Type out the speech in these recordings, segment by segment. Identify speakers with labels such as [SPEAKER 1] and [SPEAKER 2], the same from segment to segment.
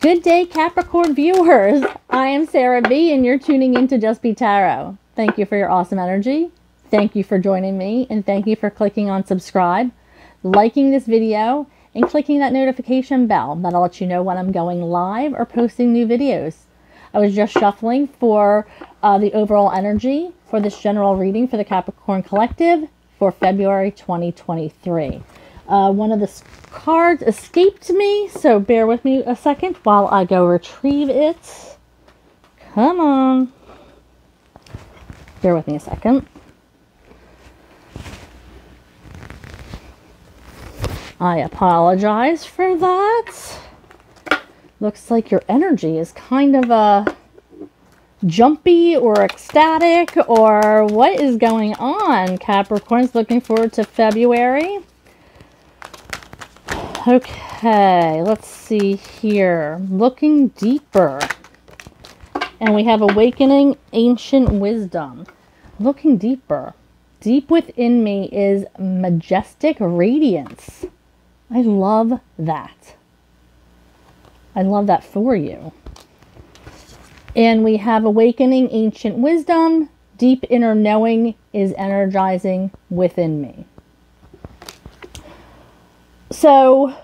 [SPEAKER 1] Good day, Capricorn viewers. I am Sarah B, and you're tuning in to Just B.E.E. Tarot. Thank you for your awesome energy. Thank you for joining me, and thank you for clicking on subscribe, liking this video, and clicking that notification bell. That'll let you know when I'm going live or posting new videos. I was just shuffling for uh, the overall energy for this general reading for the Capricorn Collective for February 2023. Uh, one of the cards escaped me, so bear with me a second while I go retrieve it. Come on. Bear with me a second. I apologize for that. Looks like your energy is kind of uh, jumpy or ecstatic or what is going on? Capricorn's looking forward to February. Okay, let's see here. Looking deeper. And we have Awakening Ancient Wisdom. Looking deeper. Deep within me is majestic radiance. I love that. I love that for you. And we have Awakening Ancient Wisdom. Deep inner knowing is energizing within me. So,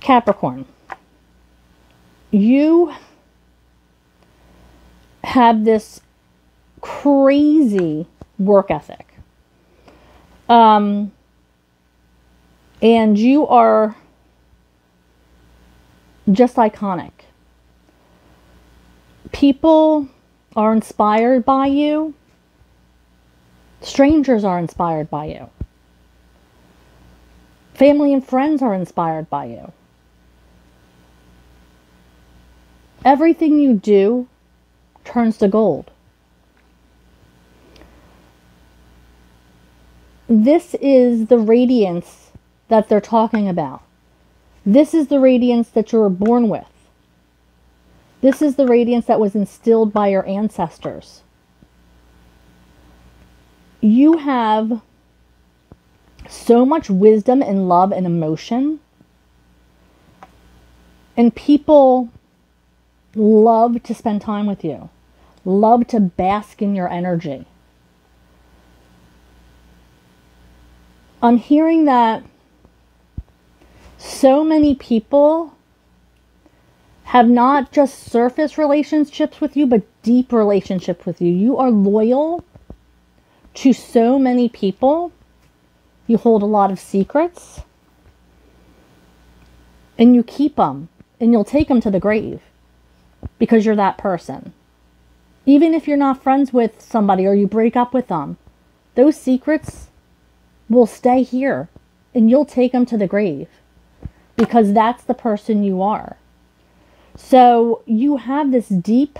[SPEAKER 1] Capricorn, you have this crazy work ethic. Um, and you are just iconic. People are inspired by you. Strangers are inspired by you. Family and friends are inspired by you. Everything you do turns to gold. This is the radiance that they're talking about. This is the radiance that you were born with. This is the radiance that was instilled by your ancestors. You have so much wisdom and love and emotion. And people love to spend time with you, love to bask in your energy. I'm hearing that so many people have not just surface relationships with you, but deep relationships with you. You are loyal to so many people. You hold a lot of secrets. And you keep them. And you'll take them to the grave because you're that person. Even if you're not friends with somebody or you break up with them, those secrets will stay here and you'll take them to the grave because that's the person you are. So you have this deep,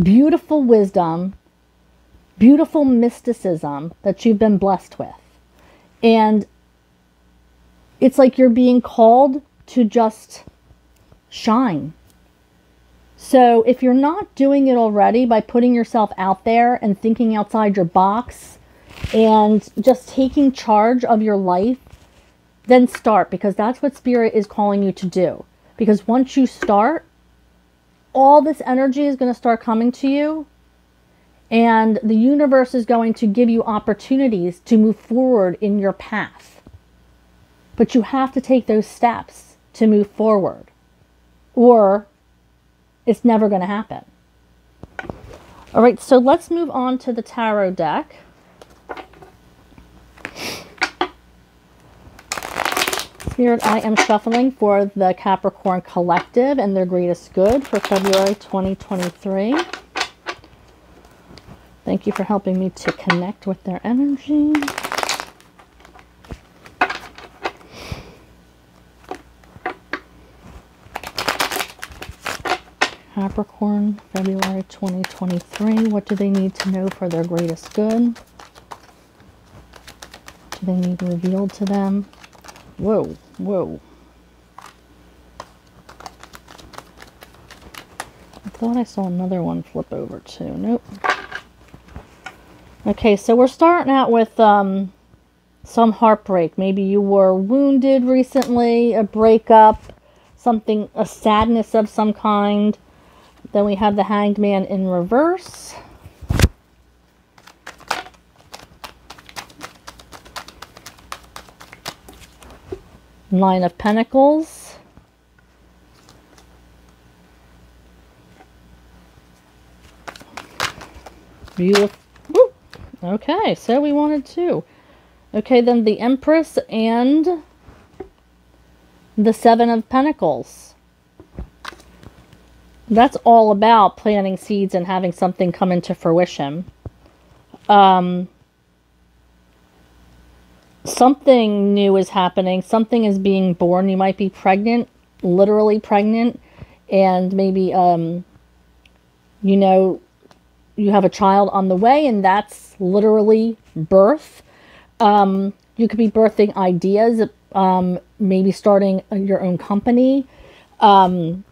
[SPEAKER 1] beautiful wisdom, beautiful mysticism that you've been blessed with. And it's like you're being called to just shine. So if you're not doing it already by putting yourself out there and thinking outside your box and just taking charge of your life then start because that's what spirit is calling you to do. Because once you start, all this energy is going to start coming to you and the universe is going to give you opportunities to move forward in your path. But you have to take those steps to move forward or it's never going to happen. All right, so let's move on to the tarot deck. Spirit, I am shuffling for the Capricorn Collective and their greatest good for February 2023. Thank you for helping me to connect with their energy. Capricorn, February 2023. What do they need to know for their greatest good? Do they need revealed to them? Whoa, whoa. I thought I saw another one flip over too. Nope. Okay, so we're starting out with um, some heartbreak. Maybe you were wounded recently, a breakup, something, a sadness of some kind. Then we have the Hanged Man in reverse. Nine of Pentacles. Beautiful. Okay, so we wanted two. Okay, then the Empress and the Seven of Pentacles. That's all about planting seeds and having something come into fruition. Um, something new is happening. Something is being born. You might be pregnant, literally pregnant, and maybe, um, you know, you have a child on the way, and that's literally birth. Um, you could be birthing ideas, um, maybe starting your own company, um,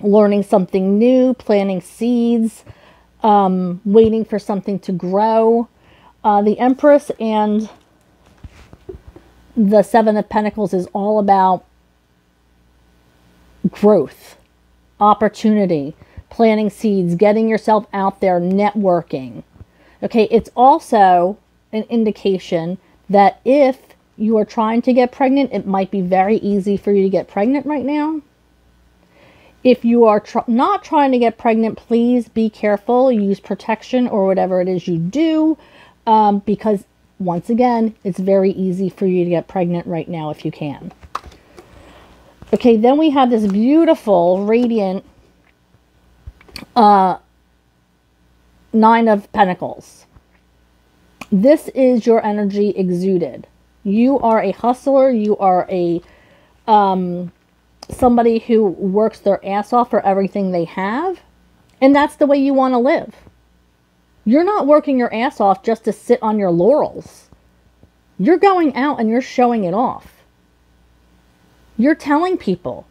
[SPEAKER 1] learning something new, planting seeds, um, waiting for something to grow. Uh, the Empress and the Seven of Pentacles is all about growth, opportunity, planting seeds, getting yourself out there, networking. Okay, it's also an indication that if you are trying to get pregnant, it might be very easy for you to get pregnant right now. If you are tr not trying to get pregnant, please be careful. Use protection or whatever it is you do um, because, once again, it's very easy for you to get pregnant right now if you can. Okay, then we have this beautiful, radiant uh, Nine of Pentacles. This is your energy exuded. You are a hustler. You are a um, somebody who works their ass off for everything they have. And that's the way you want to live. You're not working your ass off just to sit on your laurels. You're going out and you're showing it off. You're telling people.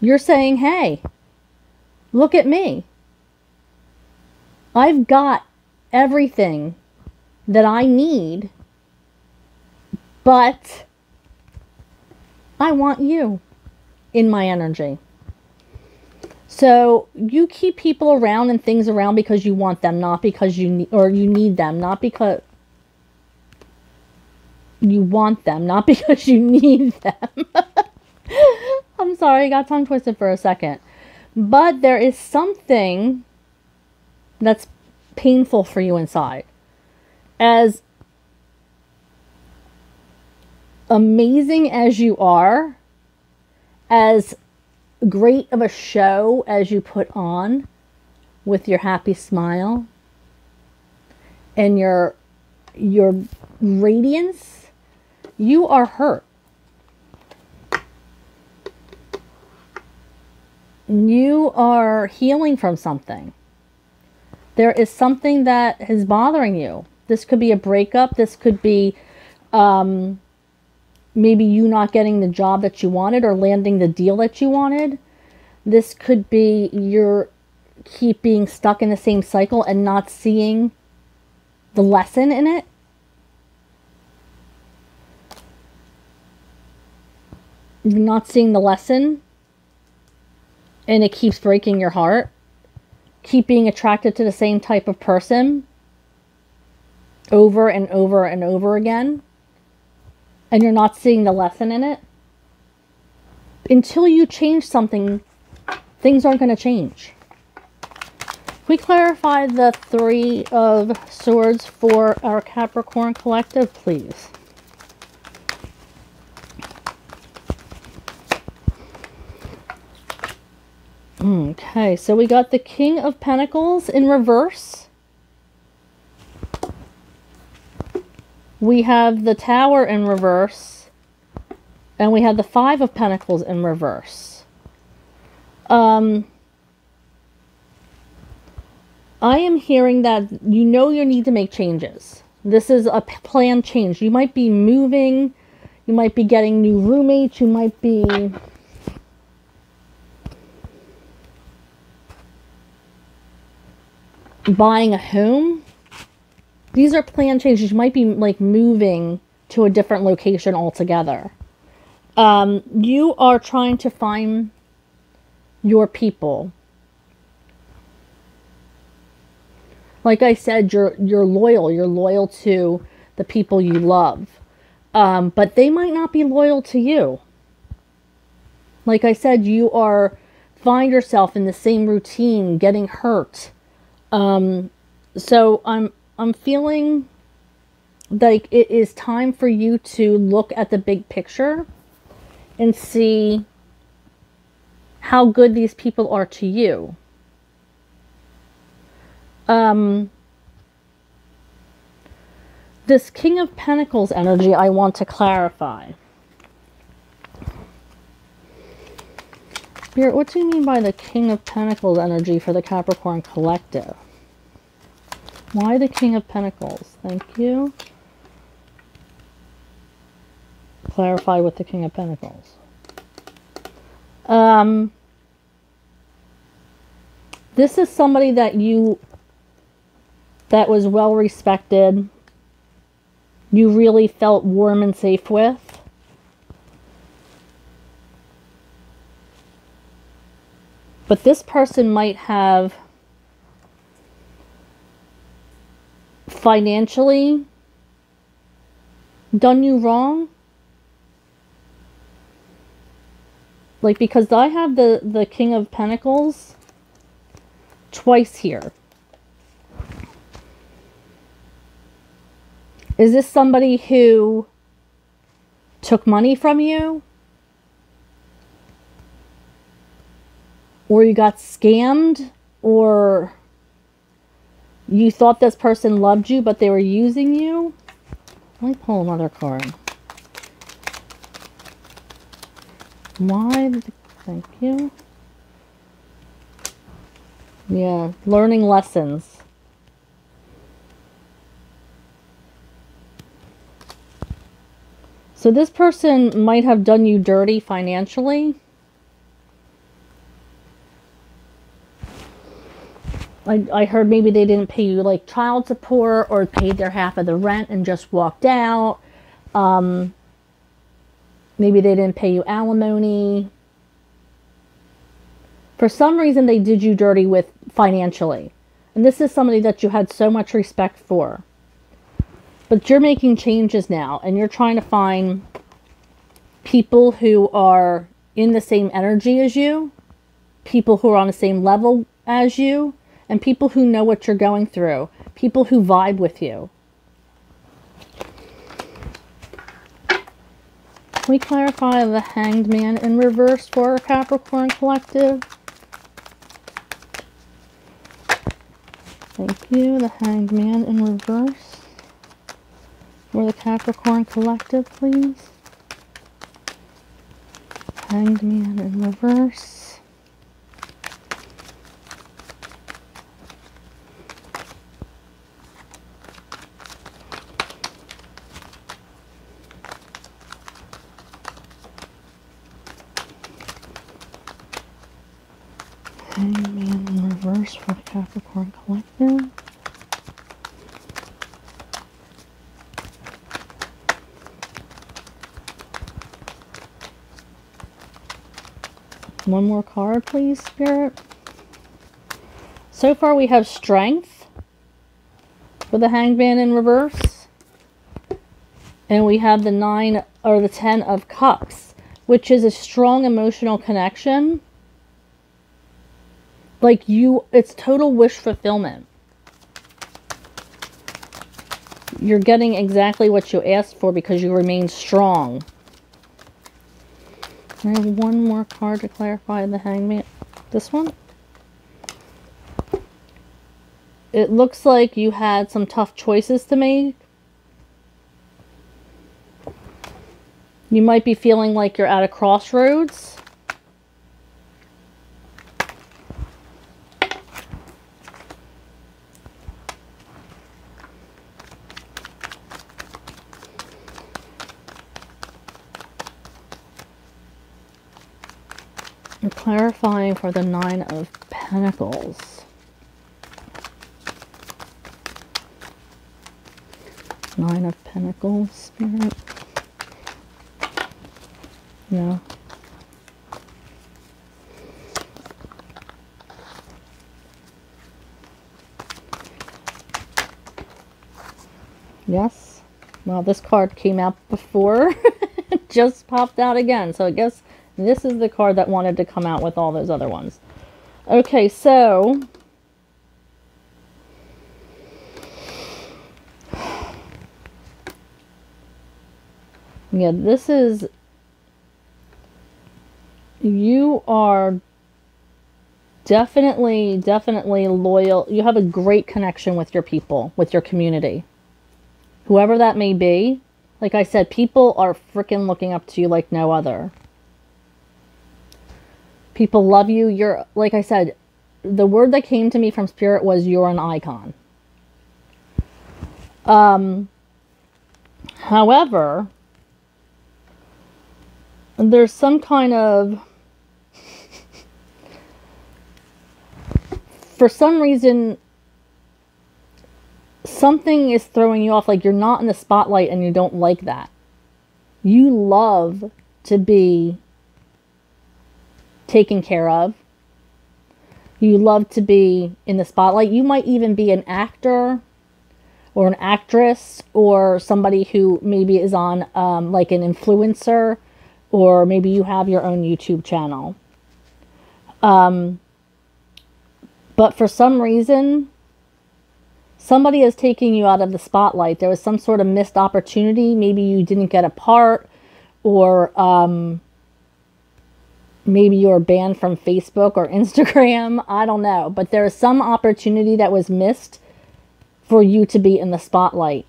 [SPEAKER 1] You're saying, hey, look at me. I've got everything that I need, but I want you in my energy. So you keep people around and things around because you want them, not because you need, or you need them, not because you want them, not because you need them. I'm sorry, I got tongue twisted for a second. But there is something that's painful for you inside. As amazing as you are, as great of a show as you put on with your happy smile and your your radiance, you are hurt. You are healing from something. There is something that is bothering you. This could be a breakup. This could be um, maybe you not getting the job that you wanted or landing the deal that you wanted. This could be you're keep being stuck in the same cycle and not seeing the lesson in it. Not seeing the lesson and it keeps breaking your heart. Keep being attracted to the same type of person over and over and over again and you're not seeing the lesson in it, until you change something, things aren't going to change. we clarify the Three of Swords for our Capricorn Collective, please? Okay, so we got the King of Pentacles in reverse. we have the tower in reverse and we have the five of pentacles in reverse. Um i am hearing that you know you need to make changes. This is a plan change. You might be moving you might be getting new roommates you might be buying a home these are plan changes. You might be like moving to a different location altogether. Um, you are trying to find your people. Like I said, you're you're loyal. You're loyal to the people you love. Um, but they might not be loyal to you. Like I said, you are find yourself in the same routine, getting hurt. Um, so I'm I'm feeling like it is time for you to look at the big picture and see how good these people are to you. Um, this King of Pentacles energy, I want to clarify. Spirit, what do you mean by the King of Pentacles energy for the Capricorn Collective? Why the King of Pentacles? Thank you. Clarify with the King of Pentacles. Um, this is somebody that you, that was well respected, you really felt warm and safe with. But this person might have financially done you wrong. Like, because I have the, the King of Pentacles twice here. Is this somebody who took money from you? Or you got scammed? Or you thought this person loved you, but they were using you? Let me pull another card. Why? Thank you. Yeah, learning lessons. So this person might have done you dirty financially. I, I heard maybe they didn't pay you like child support or paid their half of the rent and just walked out. Um, maybe they didn't pay you alimony. For some reason, they did you dirty with financially. And this is somebody that you had so much respect for. But you're making changes now and you're trying to find people who are in the same energy as you, people who are on the same level as you, and people who know what you're going through, people who vibe with you. Can we clarify the Hanged Man in reverse for Capricorn Collective? Thank you. The Hanged Man in reverse for the Capricorn Collective, please. Hanged Man in reverse. Hanged Man in reverse for the Capricorn Collective. One more card, please, Spirit. So far, we have Strength with the Hangman in reverse. And we have the Nine, or the Ten of Cups, which is a strong emotional connection. Like you, it's total wish fulfillment. You're getting exactly what you asked for because you remain strong. I have one more card to clarify the hangman. This one? It looks like you had some tough choices to make. You might be feeling like you're at a crossroads. You're clarifying for the Nine of Pentacles. Nine of Pentacles, Spirit. Yeah. Yes. Well, this card came out before. just popped out again. So I guess this is the card that wanted to come out with all those other ones. Okay, so... Yeah, this is... You are definitely, definitely loyal. You have a great connection with your people, with your community. Whoever that may be, like I said, people are freaking looking up to you like no other. People love you. You're, like I said, the word that came to me from Spirit was you're an icon. Um, however, there's some kind of for some reason something is throwing you off like you're not in the spotlight and you don't like that you love to be taken care of you love to be in the spotlight you might even be an actor or an actress or somebody who maybe is on um, like an influencer or maybe you have your own youtube channel um, but for some reason, somebody is taking you out of the spotlight. There was some sort of missed opportunity. Maybe you didn't get a part, or um, maybe you're banned from Facebook or Instagram. I don't know. But there is some opportunity that was missed for you to be in the spotlight.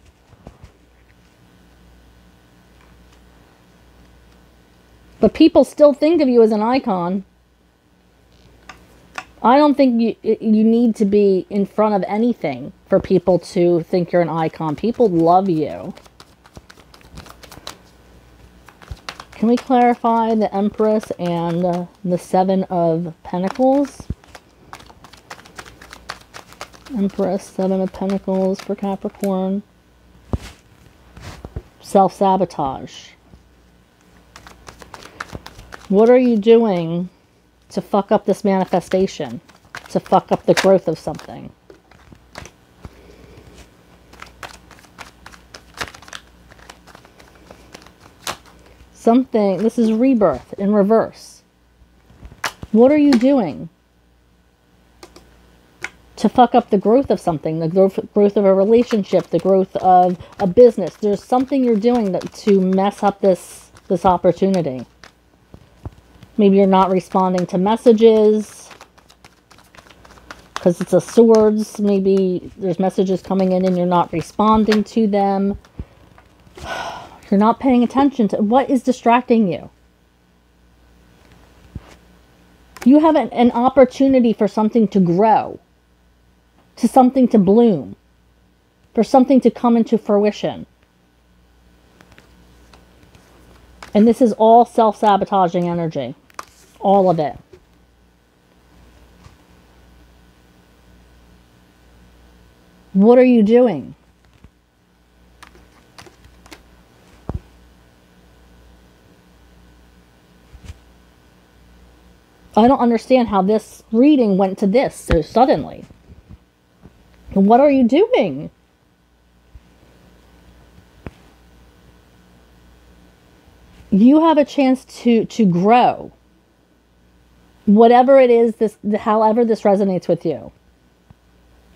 [SPEAKER 1] But people still think of you as an icon. I don't think you you need to be in front of anything for people to think you're an icon. People love you. Can we clarify the Empress and uh, the Seven of Pentacles? Empress, Seven of Pentacles for Capricorn. Self-sabotage. What are you doing to fuck up this manifestation, to fuck up the growth of something. Something, this is rebirth in reverse. What are you doing to fuck up the growth of something, the growth, growth of a relationship, the growth of a business? There's something you're doing that, to mess up this, this opportunity. Maybe you're not responding to messages because it's a swords. Maybe there's messages coming in and you're not responding to them. You're not paying attention to what is distracting you. You have an, an opportunity for something to grow, to something to bloom, for something to come into fruition. And this is all self-sabotaging energy. All of it. What are you doing? I don't understand how this reading went to this so suddenly. What are you doing? You have a chance to to grow whatever it is this however this resonates with you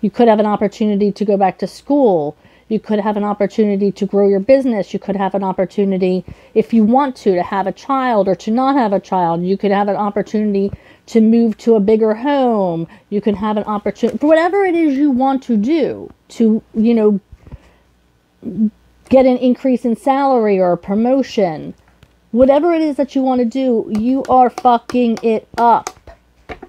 [SPEAKER 1] you could have an opportunity to go back to school you could have an opportunity to grow your business. You could have an opportunity if you want to to have a child or to not have a child. You could have an opportunity to move to a bigger home. You can have an opportunity for whatever it is you want to do to you know get an increase in salary or a promotion. Whatever it is that you want to do, you are fucking it up.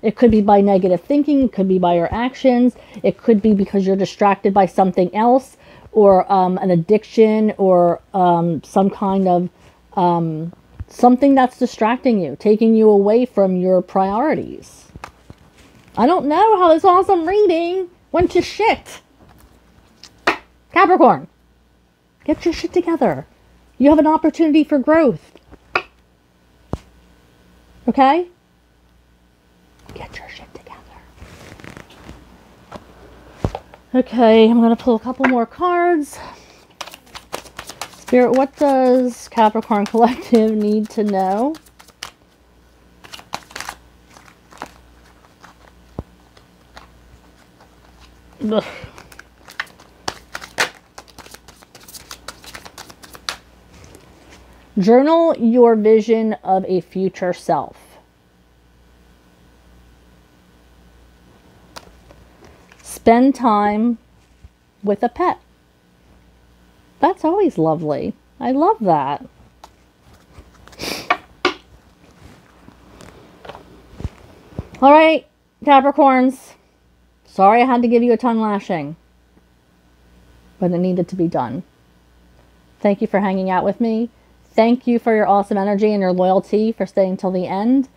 [SPEAKER 1] It could be by negative thinking, it could be by your actions, it could be because you're distracted by something else or um, an addiction or um, some kind of um, something that's distracting you, taking you away from your priorities. I don't know how this awesome reading went to shit. Capricorn. Get your shit together. You have an opportunity for growth. Okay? Get your shit together. Okay, I'm going to pull a couple more cards. Spirit, what does Capricorn Collective need to know? Ugh. Journal your vision of a future self. Spend time with a pet. That's always lovely. I love that. All right, Capricorns. Sorry I had to give you a tongue lashing, but it needed to be done. Thank you for hanging out with me. Thank you for your awesome energy and your loyalty for staying till the end.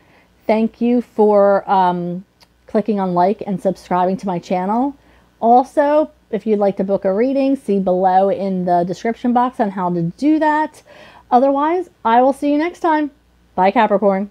[SPEAKER 1] Thank you for um, clicking on like and subscribing to my channel. Also, if you'd like to book a reading, see below in the description box on how to do that. Otherwise, I will see you next time. Bye, Capricorn.